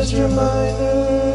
as reminder.